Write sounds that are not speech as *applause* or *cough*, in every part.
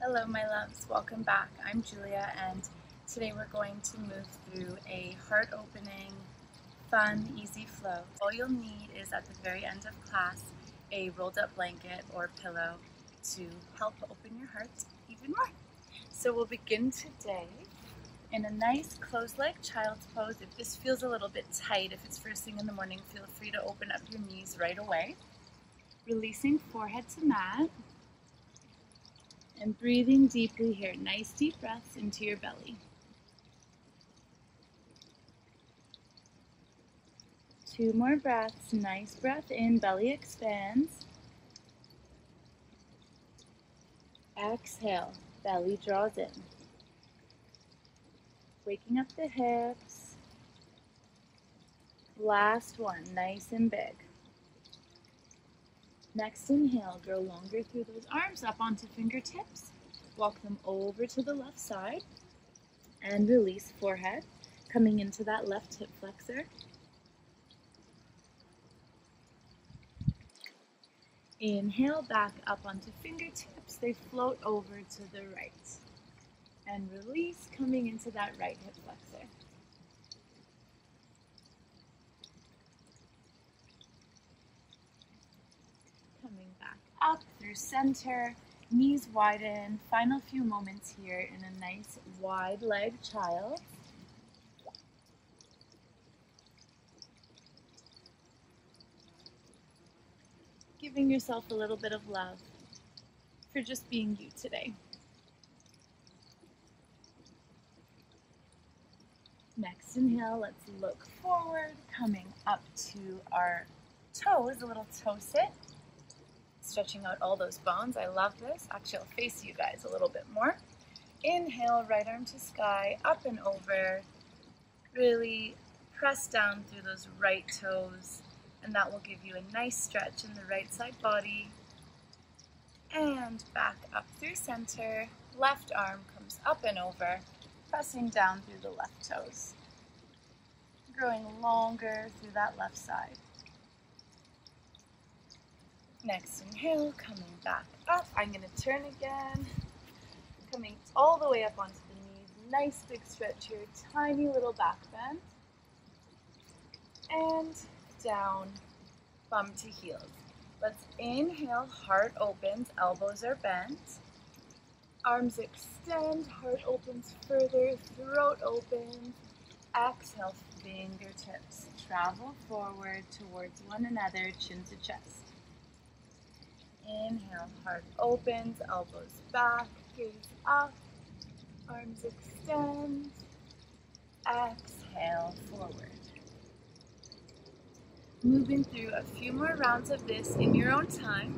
Hello, my loves. Welcome back. I'm Julia, and today we're going to move through a heart opening, fun, easy flow. All you'll need is at the very end of class a rolled up blanket or pillow to help open your heart even more. So we'll begin today in a nice closed leg child's pose. If this feels a little bit tight, if it's first thing in the morning, feel free to open up your knees right away. Releasing forehead to mat and breathing deeply here. Nice deep breaths into your belly. Two more breaths. Nice breath in, belly expands. Exhale, belly draws in. Waking up the hips. Last one, nice and big. Next inhale, grow longer through those arms up onto fingertips. Walk them over to the left side and release forehead, coming into that left hip flexor. Inhale back up onto fingertips. They float over to the right. And release, coming into that right hip flexor. Coming back up through center, knees widen. Final few moments here in a nice wide leg child. giving yourself a little bit of love for just being you today. Next inhale, let's look forward, coming up to our toes, a little toe sit. Stretching out all those bones. I love this. Actually, I'll face you guys a little bit more. Inhale, right arm to sky, up and over. Really press down through those right toes and that will give you a nice stretch in the right side body. And back up through center, left arm comes up and over, pressing down through the left toes. Growing longer through that left side. Next inhale, coming back up. I'm going to turn again, coming all the way up onto the knees. Nice big stretch here, tiny little back bend. And down, bum to heels. Let's inhale, heart opens, elbows are bent. Arms extend, heart opens further, throat opens. Exhale, fingertips travel forward towards one another, chin to chest. Inhale, heart opens, elbows back, gaze up, arms extend. Exhale, forward moving through a few more rounds of this in your own time.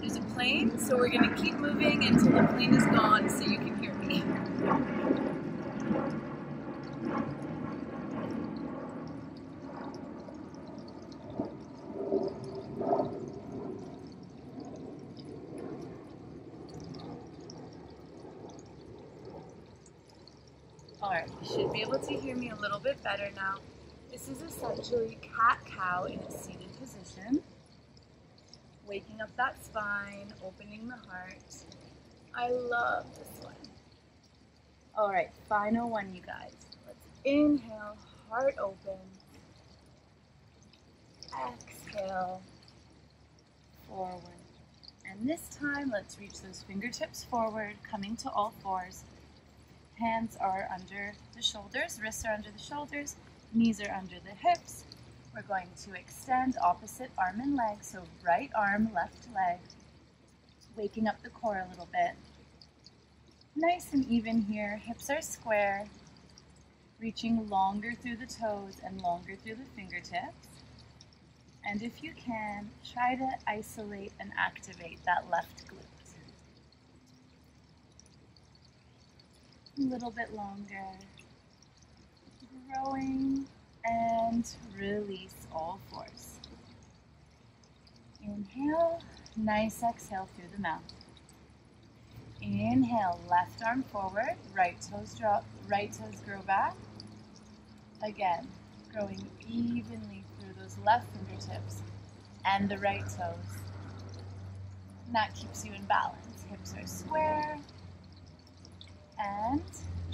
There's a plane, so we're going to keep moving until the plane is gone so you can hear me. Alright, you should be able to hear me a little bit better now. This is essentially cat-cow in a seated position. Waking up that spine, opening the heart. I love this one. Alright, final one, you guys. Let's inhale, heart open. Exhale, forward. And this time, let's reach those fingertips forward, coming to all fours. Hands are under the shoulders, wrists are under the shoulders, knees are under the hips. We're going to extend opposite arm and leg, so right arm, left leg, waking up the core a little bit. Nice and even here, hips are square, reaching longer through the toes and longer through the fingertips. And if you can, try to isolate and activate that left glute. A little bit longer. Growing and release all fours. Inhale, nice exhale through the mouth. Inhale, left arm forward, right toes drop, right toes grow back. Again, growing evenly through those left fingertips and the right toes. And that keeps you in balance. Hips are square. And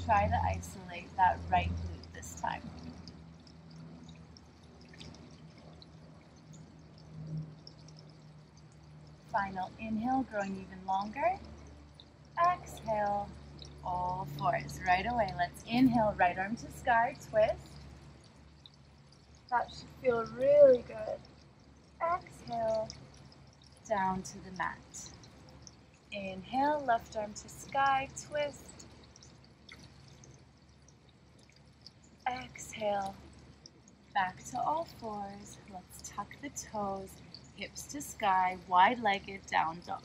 try to isolate that right glute this time. Final inhale, growing even longer. Exhale, all fours. Right away, let's inhale, right arm to sky, twist. That should feel really good. Exhale, down to the mat. Inhale, left arm to sky, twist. Exhale, back to all fours. Let's tuck the toes, hips to sky, wide-legged down dog.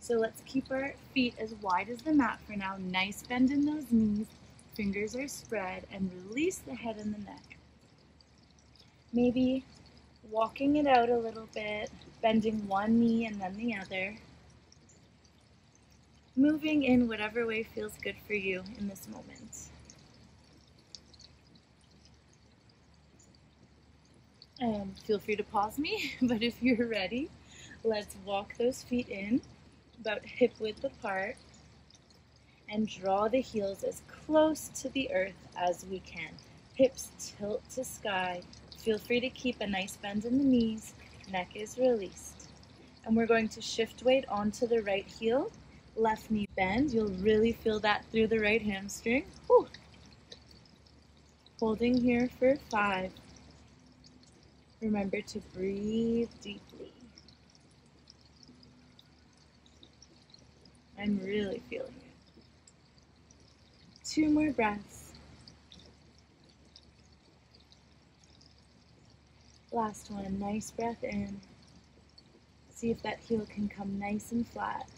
So let's keep our feet as wide as the mat for now. Nice bend in those knees. Fingers are spread and release the head and the neck. Maybe walking it out a little bit, bending one knee and then the other. Moving in whatever way feels good for you in this moment. And feel free to pause me, *laughs* but if you're ready, let's walk those feet in about hip width apart and draw the heels as close to the earth as we can. Hips tilt to sky. Feel free to keep a nice bend in the knees. Neck is released. And we're going to shift weight onto the right heel. Left knee bend. You'll really feel that through the right hamstring. Holding here for five. Remember to breathe deeply. I'm really feeling it. Two more breaths. Last one, nice breath in. See if that heel can come nice and flat.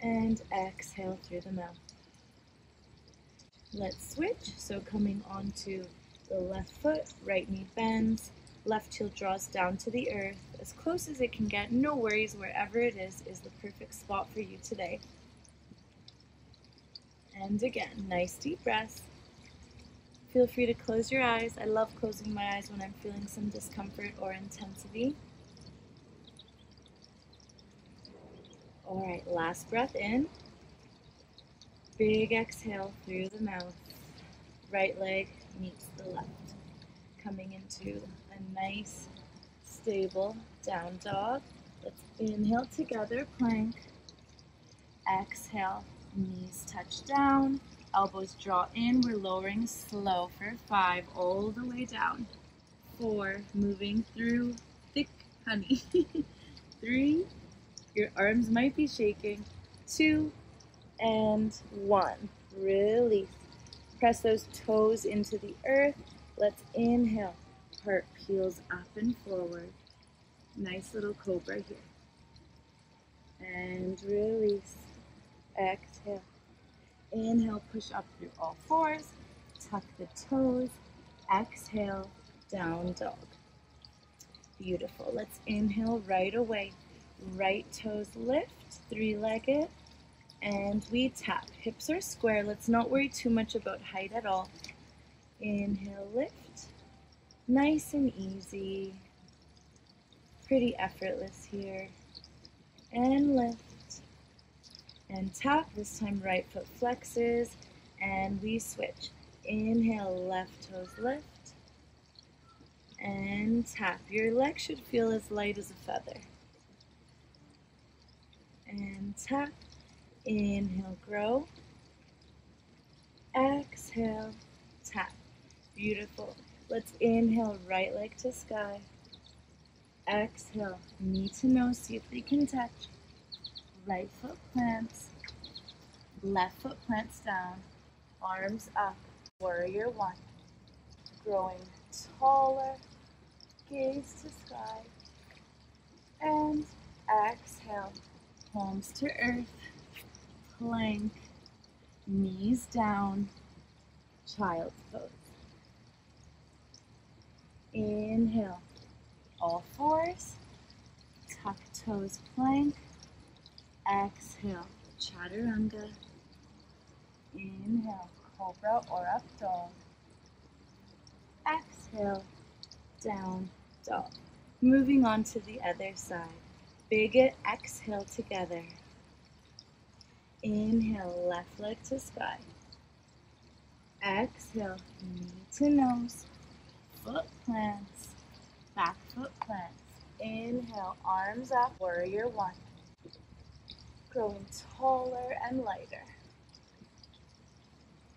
And exhale through the mouth. Let's switch. So coming onto the left foot, right knee bends, Left heel draws down to the earth as close as it can get. No worries, wherever it is, is the perfect spot for you today. And again, nice deep breaths. Feel free to close your eyes. I love closing my eyes when I'm feeling some discomfort or intensity. All right, last breath in. Big exhale through the mouth. Right leg meets the left. Coming into a nice, stable down dog. Let's inhale together, plank. Exhale, knees touch down, elbows draw in. We're lowering slow for five, all the way down. Four, moving through thick honey. *laughs* Three, your arms might be shaking. Two, and one. Release. Press those toes into the earth. Let's inhale heart peels up and forward. Nice little cobra here. And release. Exhale. Inhale, push up through all fours. Tuck the toes. Exhale, down dog. Beautiful. Let's inhale right away. Right toes lift, three-legged, and we tap. Hips are square. Let's not worry too much about height at all. Inhale, lift nice and easy, pretty effortless here. And lift and tap. This time right foot flexes and we switch. Inhale, left toes lift and tap. Your leg should feel as light as a feather. And tap. Inhale, grow. Exhale, tap. Beautiful. Let's inhale, right leg to sky. Exhale, knee to nose, see if they can touch. Right foot plants, left foot plants down, arms up, warrior one. Growing taller, gaze to sky. And exhale, palms to earth, plank, knees down, child's pose. Inhale, all fours, tuck toes plank. Exhale, chaturanga. Inhale, cobra or up dog. Exhale, down dog. Moving on to the other side. Big exhale together. Inhale, left leg to sky. Exhale, knee to nose. Foot plants, back foot plants. Inhale, arms up, warrior one. Growing taller and lighter.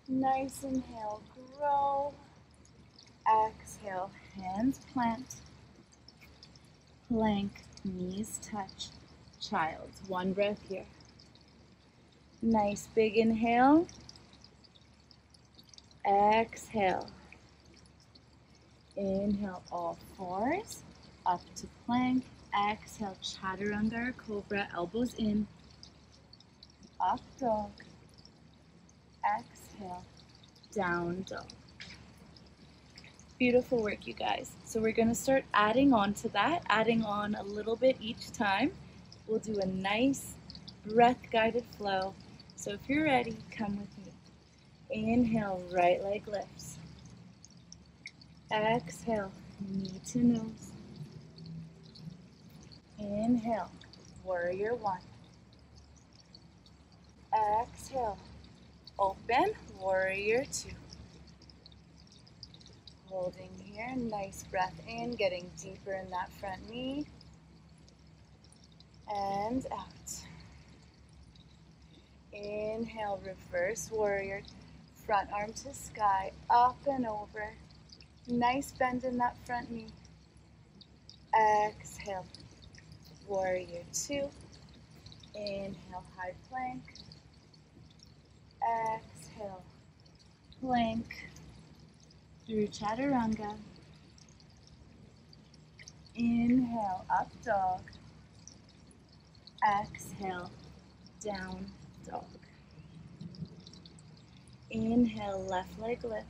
Nice inhale, grow. Exhale, hands plant. Plank, knees touch. Child's one breath here. Nice big inhale. Exhale. Inhale all fours up to plank. Exhale, chaturanga cobra, elbows in. Up dog. Exhale, down dog. Beautiful work, you guys. So we're going to start adding on to that, adding on a little bit each time. We'll do a nice breath-guided flow. So if you're ready, come with me. Inhale, right leg lifts. Exhale, knee to nose. Inhale, warrior one. Exhale, open, warrior two. Holding here, nice breath in, getting deeper in that front knee. And out. Inhale, reverse warrior. Front arm to sky, up and over. Nice bend in that front knee. Exhale, warrior two. Inhale, high plank. Exhale, plank through chaturanga. Inhale, up dog. Exhale, down dog. Inhale, left leg lifts.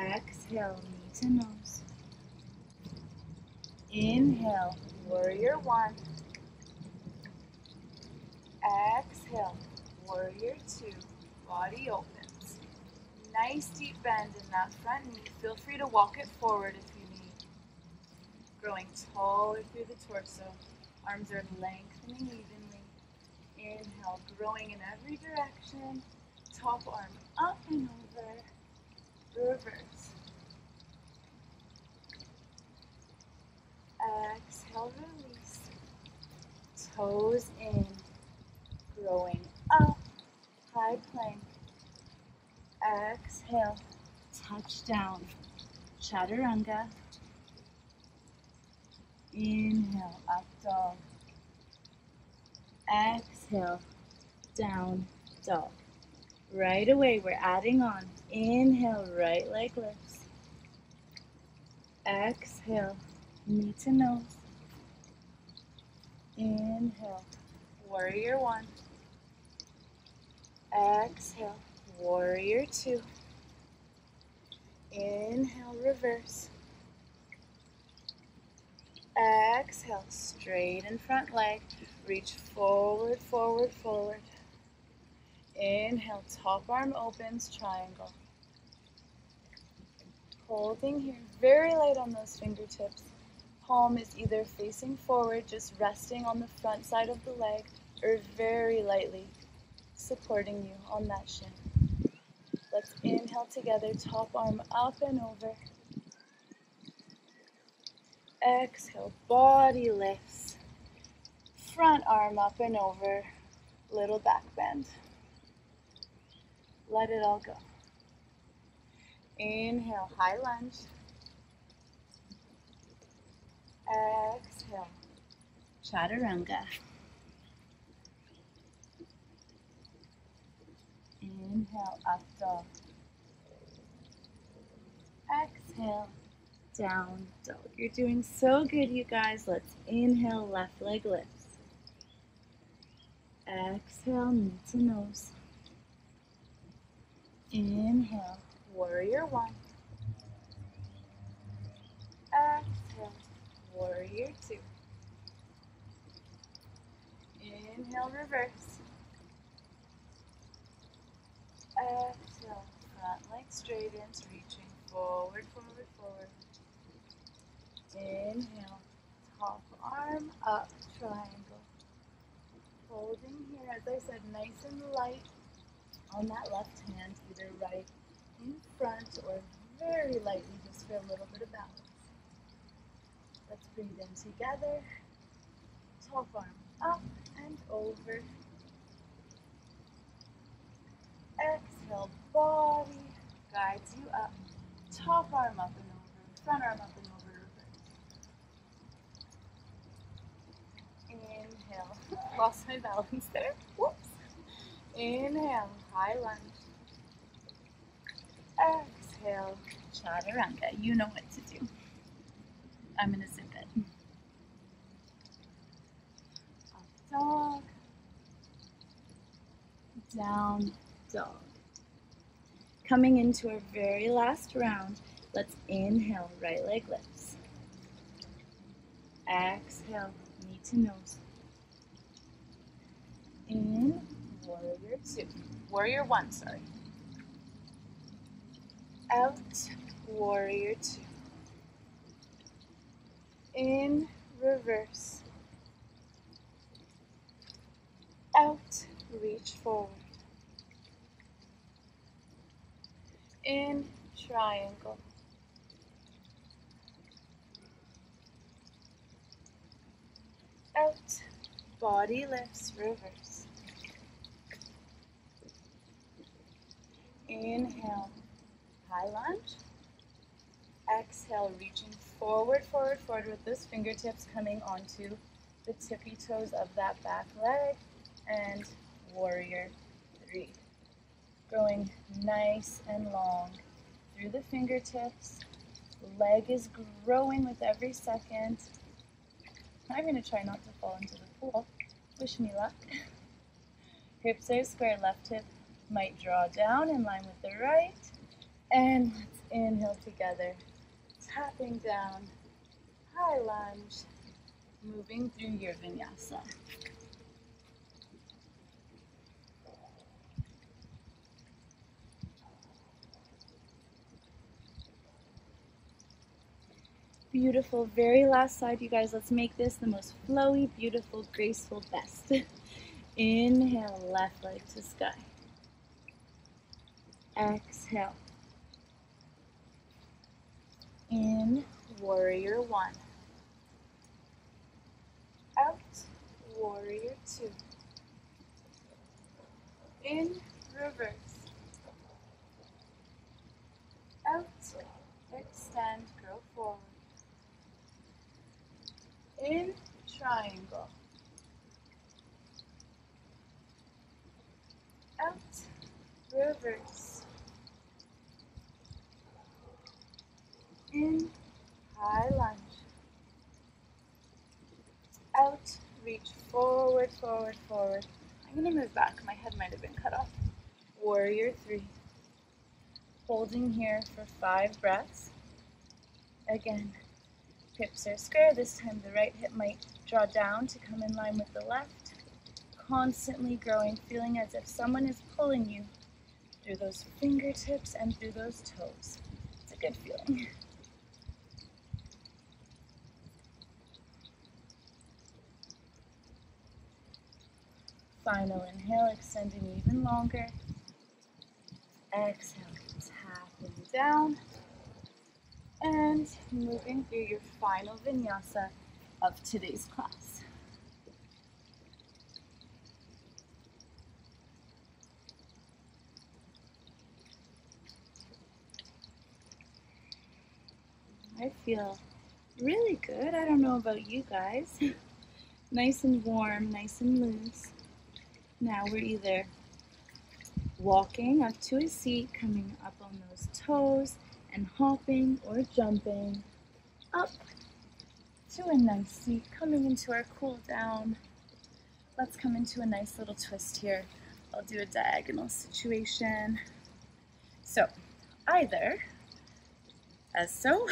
Exhale, knee to nose. Inhale, warrior one. Exhale, warrior two. Body opens. Nice deep bend in that front knee. Feel free to walk it forward if you need. Growing taller through the torso. Arms are lengthening evenly. Inhale, growing in every direction. Top arm up and over. Reverse. Uh, exhale, release. Toes in. Growing up. High plank. Exhale. Touch down. Chaturanga. Inhale, up dog. Exhale, down dog. Right away, we're adding on. Inhale, right leg lifts. Exhale, knee to nose. Inhale, warrior one. Exhale, warrior two. Inhale, reverse. Exhale, straight in front leg. Reach forward, forward, forward. Inhale, top arm opens, triangle. Holding here, very light on those fingertips. Palm is either facing forward, just resting on the front side of the leg, or very lightly supporting you on that shin. Let's inhale together, top arm up and over. Exhale, body lifts. Front arm up and over, little back bend. Let it all go. Inhale, high lunge. Exhale, chaturanga. Inhale, up dog. Exhale, down dog. You're doing so good, you guys. Let's inhale, left leg lifts. Exhale, knee to nose. Inhale, warrior one. Exhale, warrior two. Inhale, reverse. Exhale, front leg straighten, reaching forward, forward, forward. Inhale, top arm up, triangle. Holding here, as I said, nice and light on that left hand, either right in front or very lightly just for a little bit of balance. Let's breathe in together. Top arm up and over. Exhale, body guides you up. Top arm up and over, front arm up and over. Inhale, *laughs* lost my balance there. Whoops. Inhale, high lunge. Exhale, chaturanga. You know what to do. I'm gonna zip it. Up dog. Down dog. Coming into our very last round, let's inhale, right leg lifts. Exhale, knee to nose. In, warrior two. Warrior one, sorry. Out, warrior two. In, reverse. Out, reach forward. In, triangle. Out, body lifts, reverse. Inhale, high lunge. Exhale, reaching forward, forward, forward with those fingertips coming onto the tippy toes of that back leg. And warrior three. Growing nice and long through the fingertips. Leg is growing with every second. I'm going to try not to fall into the pool. Wish me luck. *laughs* Hips are square, left hip might draw down in line with the right. And let's inhale together. Tapping down, high lunge, moving through your vinyasa. Beautiful, very last side, you guys. Let's make this the most flowy, beautiful, graceful, best. *laughs* Inhale, left leg to sky. Exhale. In, warrior one. Out, warrior two. In, reverse. Out, extend, grow forward. In, triangle. Out, reverse. In, high lunge. Out, reach forward, forward, forward. I'm to move back. My head might have been cut off. Warrior three. Holding here for five breaths. Again, hips are square. This time the right hip might draw down to come in line with the left. Constantly growing, feeling as if someone is pulling you through those fingertips and through those toes. It's a good feeling. *laughs* Final inhale, extending even longer. Exhale, tapping down and moving through your final vinyasa of today's class. I feel really good. I don't know about you guys. *laughs* nice and warm, nice and loose. Now we're either walking up to a seat, coming up on those toes, and hopping or jumping up to a nice seat, coming into our cool down. Let's come into a nice little twist here. I'll do a diagonal situation. So, either as so,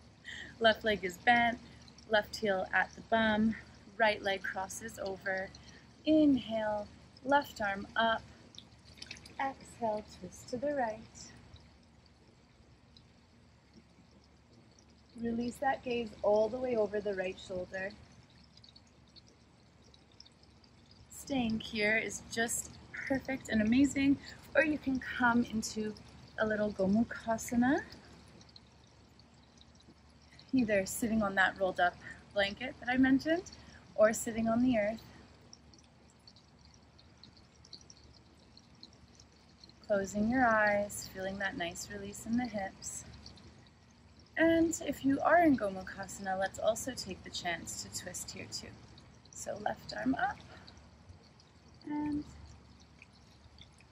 *laughs* left leg is bent, left heel at the bum, right leg crosses over. Inhale, left arm up. Exhale, twist to the right. Release that gaze all the way over the right shoulder. Staying here is just perfect and amazing, or you can come into a little Gomukhasana, either sitting on that rolled up blanket that I mentioned, or sitting on the earth. Closing your eyes, feeling that nice release in the hips. And if you are in Gomukhasana, let's also take the chance to twist here too. So left arm up and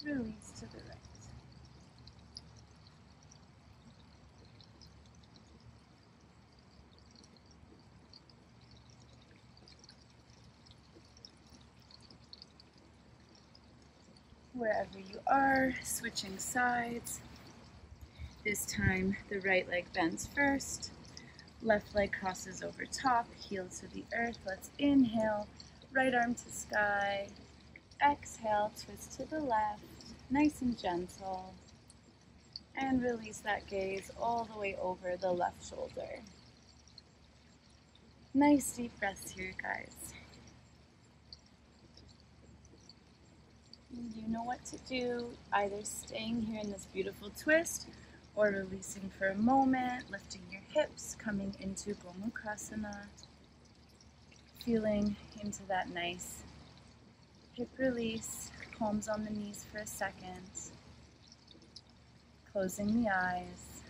release to the right. Wherever you are, switching sides. This time the right leg bends first, left leg crosses over top, heel to the earth. Let's inhale, right arm to sky. Exhale, twist to the left, nice and gentle. And release that gaze all the way over the left shoulder. Nice deep breaths here, guys. You know what to do, either staying here in this beautiful twist or releasing for a moment, lifting your hips, coming into Gomukhasana, feeling into that nice hip release, palms on the knees for a second, closing the eyes,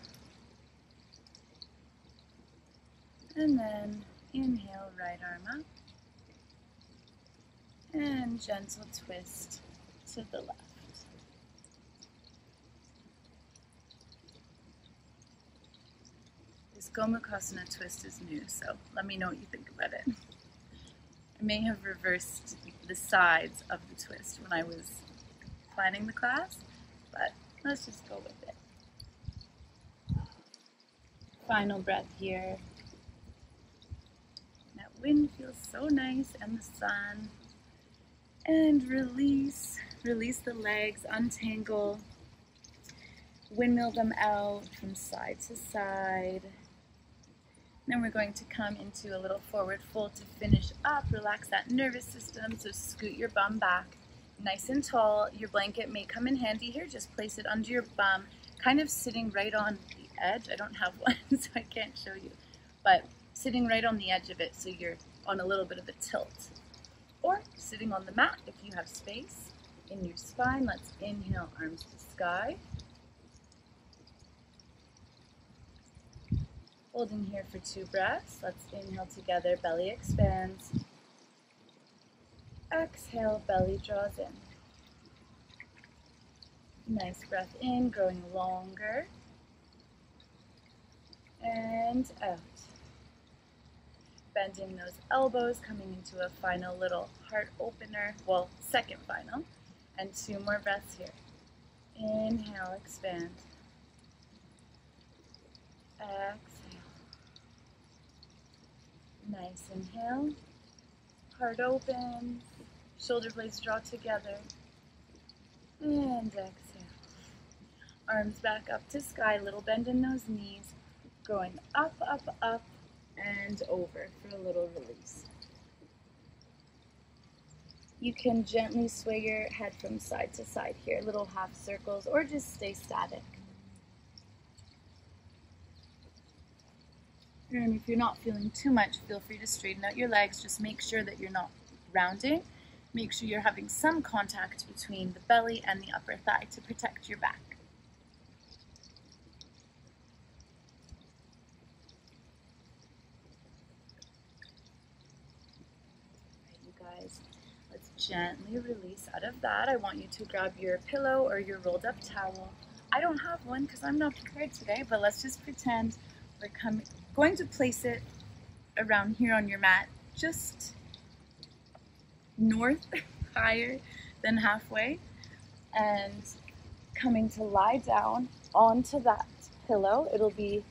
and then inhale, right arm up, and gentle twist to the left. This Gomukhasana twist is new, so let me know what you think about it. I may have reversed the sides of the twist when I was planning the class, but let's just go with it. Final breath here. That wind feels so nice and the sun. And release, release the legs, untangle, windmill them out from side to side. Then we're going to come into a little forward fold to finish up. Relax that nervous system, so scoot your bum back nice and tall. Your blanket may come in handy here. Just place it under your bum, kind of sitting right on the edge. I don't have *laughs* one, so I can't show you. But sitting right on the edge of it, so you're on a little bit of a tilt. Or sitting on the mat if you have space in your spine. Let's inhale, arms to sky. Holding here for two breaths. Let's inhale together, belly expands. Exhale, belly draws in. Nice breath in, growing longer. And out. Bending those elbows, coming into a final little heart opener. Well, second final. And two more breaths here. Inhale, expand. Exhale. Nice inhale. Heart open. Shoulder blades draw together. And exhale. Arms back up to sky. Little bend in those knees. Going up, up, up, and over for a little release. You can gently sway your head from side to side here, little half circles, or just stay static. And if you're not feeling too much, feel free to straighten out your legs. Just make sure that you're not rounding. Make sure you're having some contact between the belly and the upper thigh to protect your back. you guys, let's gently release out of that. I want you to grab your pillow or your rolled up towel. I don't have one because I'm not prepared today, but let's just pretend we're coming, going to place it around here on your mat, just north, *laughs* higher than halfway, and coming to lie down onto that pillow. It'll be,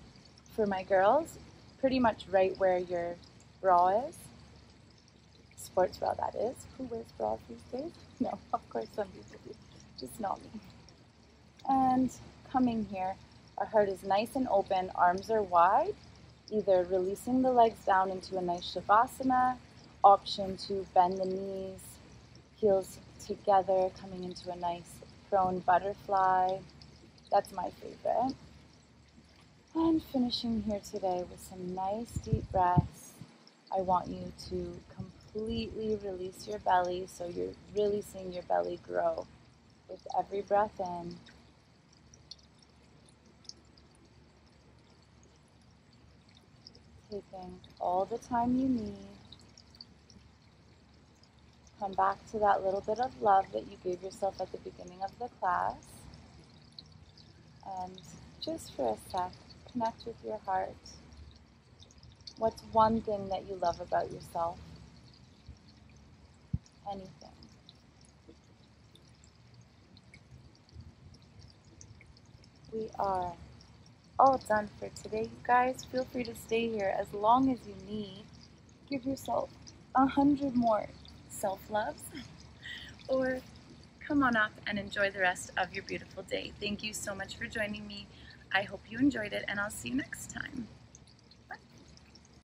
for my girls, pretty much right where your bra is. Sports bra, that is. Who wears bras these days? *laughs* No, of course some people do. Just not me. And coming here, our heart is nice and open, arms are wide, either releasing the legs down into a nice Shavasana, option to bend the knees, heels together, coming into a nice prone butterfly. That's my favorite. And finishing here today with some nice deep breaths. I want you to completely release your belly so you're really seeing your belly grow with every breath in. Taking all the time you need. Come back to that little bit of love that you gave yourself at the beginning of the class. And just for a sec, connect with your heart. What's one thing that you love about yourself? Anything. We are all done for today, you guys. Feel free to stay here as long as you need. Give yourself a hundred more self loves *laughs* or come on up and enjoy the rest of your beautiful day. Thank you so much for joining me. I hope you enjoyed it, and I'll see you next time.